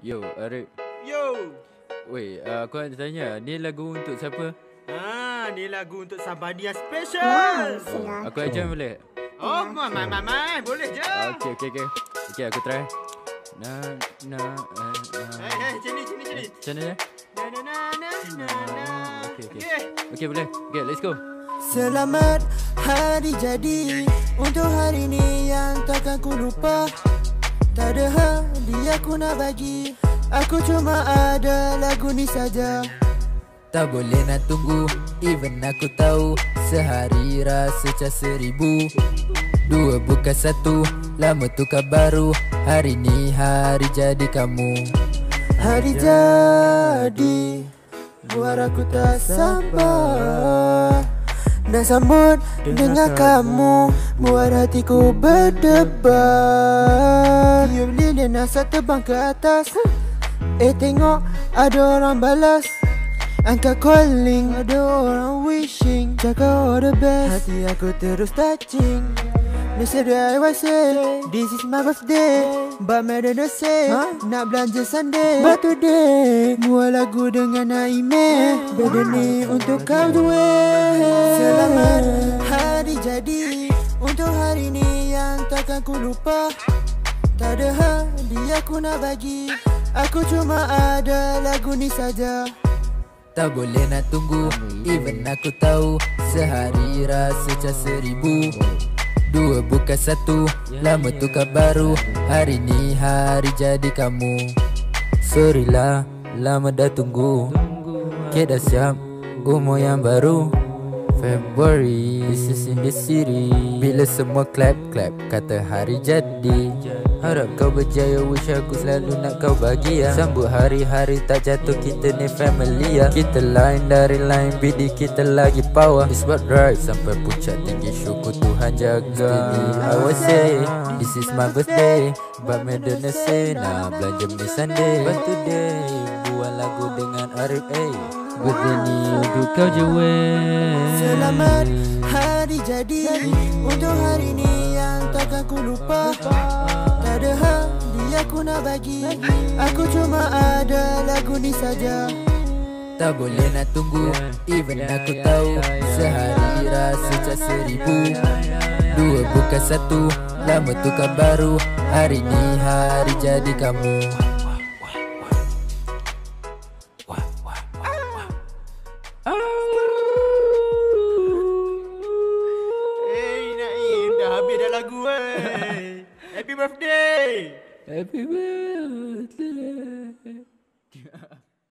Yo, Arif. Yo. Weh, uh, aku nak tanya, ni lagu untuk siapa? Ah, ni lagu untuk somebody yang special. silakan. Aku ajar boleh? Oh, mai mai mai mai, boleh je. Okey, okey, okey. Okey, aku try. Na, na, eh, na. Hei, hei, sini, sini, sini. Macam mana? Na na na na na na. Okey, okey. Okey. Okey, boleh. Okey, let's go. Selamat hari jadi Untuk hari ni yang takkan ku lupa Tak ada hadiah ku nak bagi. Aku cuma ada lagu ni saja. Tak boleh nak tunggu Even aku tahu. Sehari rasa macam seribu. Dua bukan satu Lama tukar baru. Hari ni hari jadi kamu. Hari jadi Buat aku tak sabar Nak sambut dengan kamu Buat hatiku berdebar. Tiup lilin asal terbang ke atas. Eh tengok ada orang balas. Angkat calling Ada orang wishing. Jaga all the best. Hati aku terus touching Yesterday I was say This is my birthday. But matter the say huh? Nak belanja Sunday. But today Buat lagu dengan Naime. Beda ni untuk kau dua. Selamat hari jadi. Untuk hari ni yang takkan ku lupa. Tak ada hadiah ku nak bagi. Aku cuma ada lagu ni saja. Tak boleh nak tunggu. Even aku tahu Sehari rasa macam seribu Dua bukan satu. Lama tukar baru. Hari ni hari jadi kamu. Sorry lah Lama dah tunggu. Kek dah siap. Umur yang baru. February This is in the city Bila semua clap clap Kata hari jadi Harap kau berjaya Wish aku selalu nak kau bahagia. Sambut hari-hari tak jatuh Kita ni family ya. Kita lain dari lain Bidi kita lagi power. This what right Sampai puncak tinggi syukur Tuhan jaga. I will say This is my birthday. But Madonna say Nak belanja ni Sunday. But today Buat lagu dengan Arif A. Birthday ni untuk kau je. Selamat hari jadi. Untuk hari ni yang takkan ku lupa. ada hadiah ku nak bagi. Aku cuma ada lagu ni saja. Tak boleh nak tunggu Even aku tahu. Sehari rasa macam seribu. Dua bukan satu Lama tukar baru. Hari ni hari jadi kamu Happy birthday.